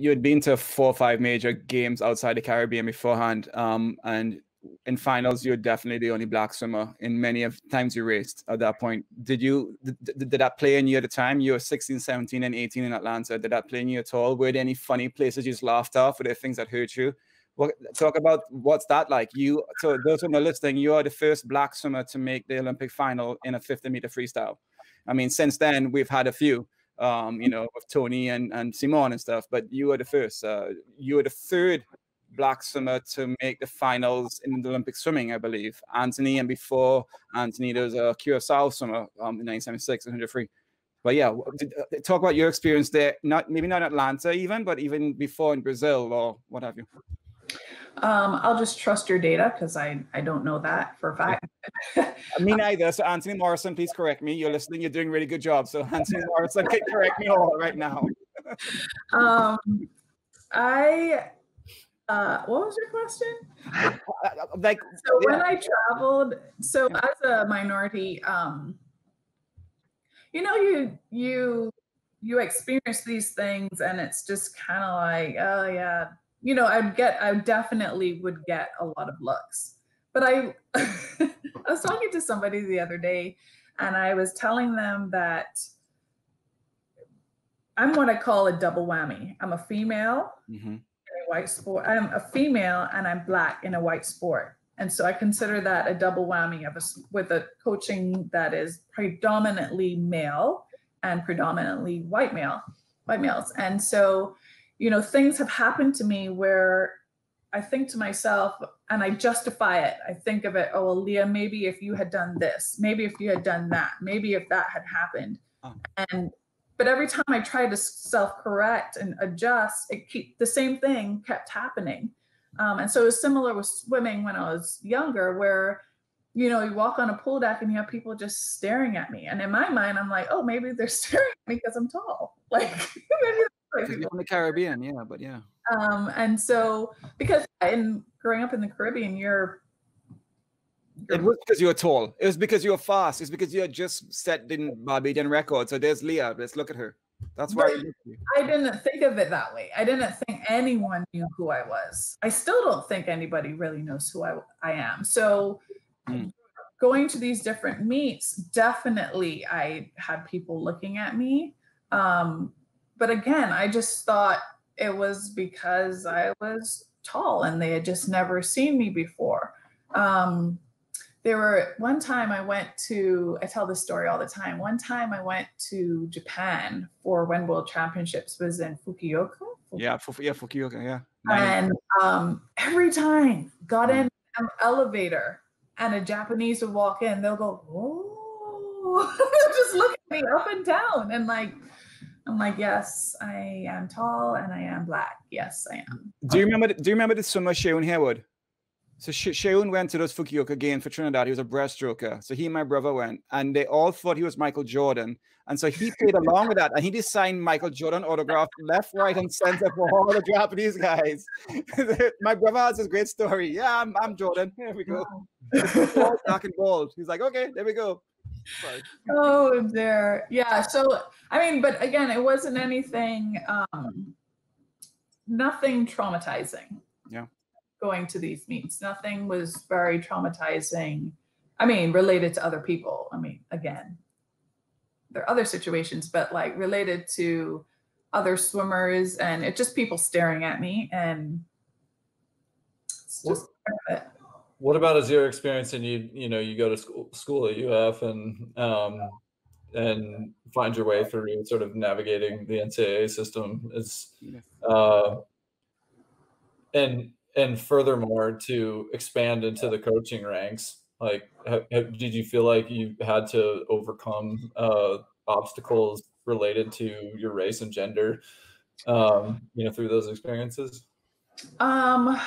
you had been to four or five major games outside the Caribbean beforehand, um, and in finals you're definitely the only black swimmer in many of times you raced at that point. Did you did, did that play in you at the time? You were 16 17 and 18 in atlanta. Did that play in you at all? Were there any funny places you just laughed off were there things that hurt you? What, talk about what's that like? You so those on the listing you are the first black swimmer to make the olympic final in a 50 meter freestyle. I mean since then we've had a few um, you know, with Tony and, and Simon and stuff, but you were the first. Uh, you were the third black swimmer to make the finals in the Olympic swimming, I believe. Anthony, and before Anthony, there was a Curacao swimmer um, in 1976, 100 free. But yeah, uh, talk about your experience there. Not maybe not Atlanta even, but even before in Brazil or what have you. Um, I'll just trust your data because I, I don't know that for a fact. me neither. So Anthony Morrison, please correct me. You're listening. You're doing a really good job. So Anthony Morrison can correct me all right now. um, I uh, what was your question? like so yeah. when I traveled, so as a minority, um, you know, you you you experience these things, and it's just kind of like, oh yeah, you know, I'd get, I definitely would get a lot of looks. But I, I was talking to somebody the other day, and I was telling them that I'm what I call a double whammy. I'm a female. Mm-hmm white sport. I'm a female and I'm black in a white sport. And so I consider that a double whammy of a, with a coaching that is predominantly male and predominantly white male, white males. And so, you know, things have happened to me where I think to myself and I justify it. I think of it, oh, well, Leah, maybe if you had done this, maybe if you had done that, maybe if that had happened. Oh. And but every time I tried to self-correct and adjust, it keep the same thing kept happening. Um, and so it was similar with swimming when I was younger, where you know you walk on a pool deck and you have people just staring at me, and in my mind, I'm like, oh, maybe they're staring at me because I'm tall. Like maybe in the Caribbean, yeah, but yeah. Um, and so because in growing up in the Caribbean, you're it was because you were tall. It was because you were fast. It's because you had just set the Barbadian record. So there's Leah. Let's look at her. That's why I didn't think of it that way. I didn't think anyone knew who I was. I still don't think anybody really knows who I, I am. So mm. going to these different meets, definitely I had people looking at me. Um, but again, I just thought it was because I was tall and they had just never seen me before. Um, there were one time I went to, I tell this story all the time. One time I went to Japan for when World Championships was in Fukuoka. Yeah, yeah, Fukuoka, yeah. And um, every time got in an elevator and a Japanese would walk in, they'll go, oh, just look at me up and down. And like, I'm like, yes, I am tall and I am black. Yes, I am. Do you remember? Do you remember the summer, Sharon Harewood? So Shaun went to those Fukuoka games for Trinidad. He was a breaststroker. So he and my brother went, and they all thought he was Michael Jordan. And so he played along with that, and he just signed Michael Jordan autograph left, right, and center for all the Japanese guys. my brother has this great story. Yeah, I'm, I'm Jordan. Here we go. Dark and bold. He's like, okay, there we go. Oh, there. Yeah. So I mean, but again, it wasn't anything. Um, nothing traumatizing Yeah. going to these meets. Nothing was very traumatizing. I mean, related to other people. I mean, again, there are other situations, but like related to other swimmers and it's just people staring at me and what, what, about as your experience and you you know you go to school school at UF and um and find your way through sort of navigating the NCAA system is uh and and furthermore to expand into the coaching ranks like did you feel like you had to overcome uh, obstacles related to your race and gender um, you know through those experiences? Um,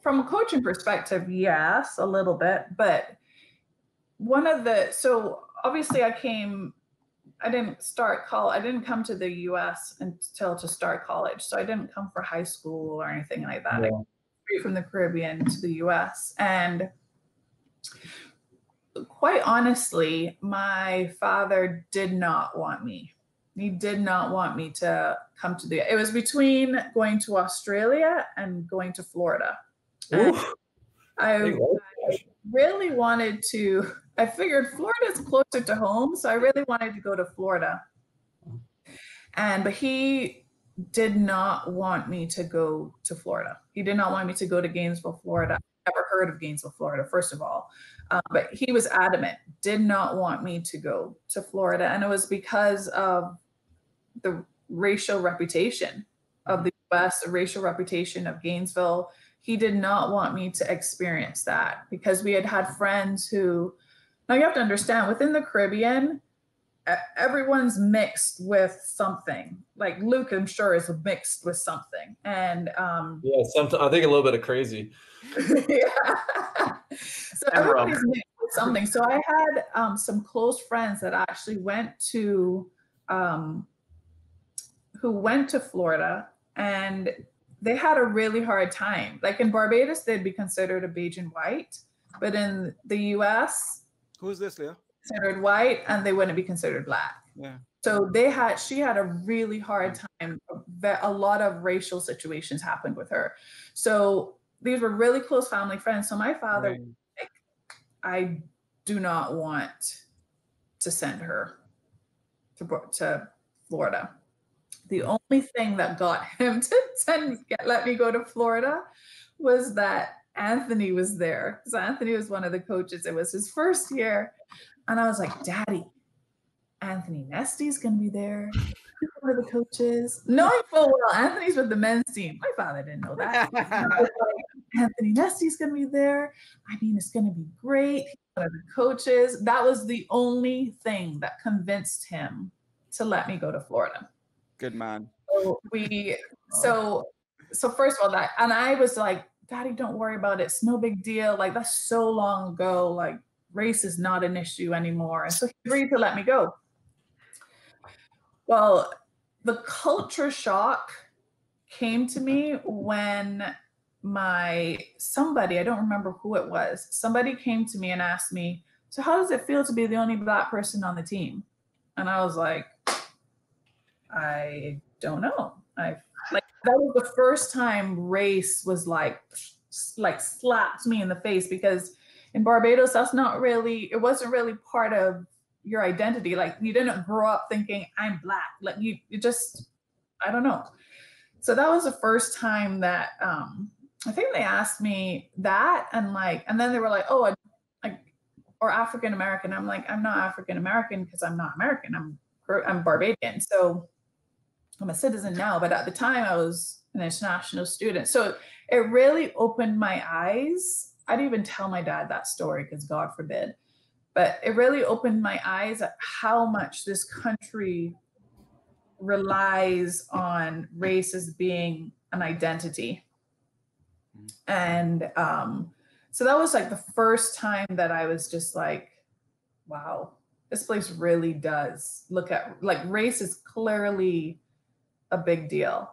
from a coaching perspective yes a little bit but one of the so obviously i came i didn't start college i didn't come to the us until to start college so i didn't come for high school or anything like that yeah from the Caribbean to the US. And quite honestly, my father did not want me He did not want me to come to the. It was between going to Australia and going to Florida. I, I really wanted to. I figured Florida is closer to home, so I really wanted to go to Florida. And but he did not want me to go to Florida. He did not want me to go to Gainesville, Florida. I've never heard of Gainesville, Florida, first of all. Um, but he was adamant, did not want me to go to Florida. And it was because of the racial reputation of the US, the racial reputation of Gainesville. He did not want me to experience that because we had had friends who, now you have to understand, within the Caribbean, everyone's mixed with something. Like Luke, I'm sure, is mixed with something. And um yeah, sometimes I think a little bit of crazy. yeah. so everybody's mixed with something. So I had um, some close friends that actually went to um, who went to Florida and they had a really hard time. Like in Barbados, they'd be considered a Bajan white, but in the US, who's this, Leah? Considered white, and they wouldn't be considered black. Yeah. So they had, she had a really hard time. A lot of racial situations happened with her. So these were really close family friends. So my father, right. like, I do not want to send her to, to Florida. The only thing that got him to send get, let me go to Florida was that Anthony was there because Anthony was one of the coaches. It was his first year, and I was like, "Daddy, Anthony Nesty's going to be there. One of the coaches, knowing full well Anthony's with the men's team. My father didn't know that. Anthony Nesty's going to be there. I mean, it's going to be great. One of the coaches. That was the only thing that convinced him to let me go to Florida. Good man. So we so so first of all that and I was like, Daddy, don't worry about it. It's no big deal. Like that's so long ago. Like race is not an issue anymore. And so he agreed to let me go. Well, the culture shock came to me when my somebody, I don't remember who it was, somebody came to me and asked me, So, how does it feel to be the only Black person on the team? And I was like, I don't know. I like that was the first time race was like like slapped me in the face because in Barbados that's not really it wasn't really part of your identity. Like you didn't grow up thinking I'm black. Like you you just I don't know. So that was the first time that um I think they asked me that and like and then they were like, "Oh, I, like or African American." I'm like, "I'm not African American because I'm not American. I'm I'm Barbadian." So I'm a citizen now, but at the time I was an international student. So it really opened my eyes. I didn't even tell my dad that story because God forbid. But it really opened my eyes at how much this country relies on race as being an identity. Mm-hmm. And um, so that was like the first time that I was just like, wow, this place really does look at like race is clearly a big deal.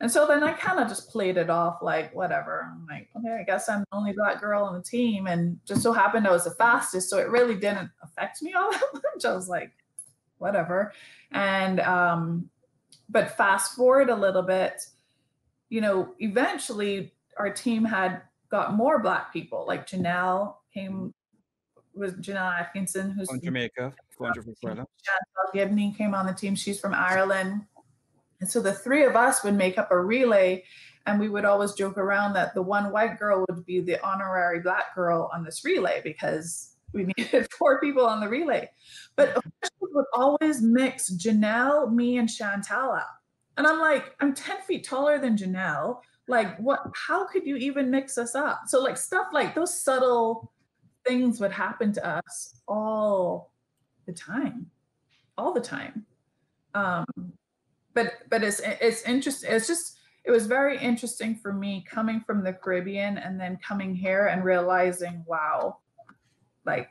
And so then I kind of just played it off like whatever. I'm like, okay, I guess I'm the only black girl on the team. And just so happened I was the fastest. So it really didn't affect me all that much. I was like, whatever. And um, but fast forward a little bit, you know, eventually our team had got more black people. Like Janelle came was Janelle Atkinson, who's from Jamaica, from Chantal Gibney came on the team. She's from Ireland. And so the three of us would make up a relay and we would always joke around that the one white girl would be the honorary black girl on this relay because we needed four people on the relay. But officials would always mix Janelle, me, and Chantal out. And I'm like, I'm 10 feet taller than Janelle. Like, what? How could you even mix us up? So, like, stuff like those subtle things would happen to us all the time, all the time. Um, but but it's it's interesting. It's just it was very interesting for me coming from the Caribbean and then coming here and realizing, wow, like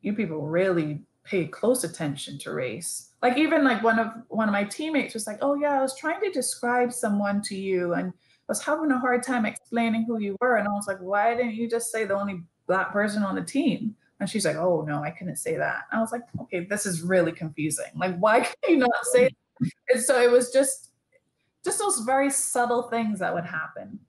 you people really pay close attention to race. Like even like one of one of my teammates was like, "Oh yeah, I was trying to describe someone to you and I was having a hard time explaining who you were." And I was like, "Why didn't you just say the only black person on the team?" And she's like, oh no, I couldn't say that. I was like, okay, this is really confusing. Like, why can you not say? And so it was just, just those very subtle things that would happen.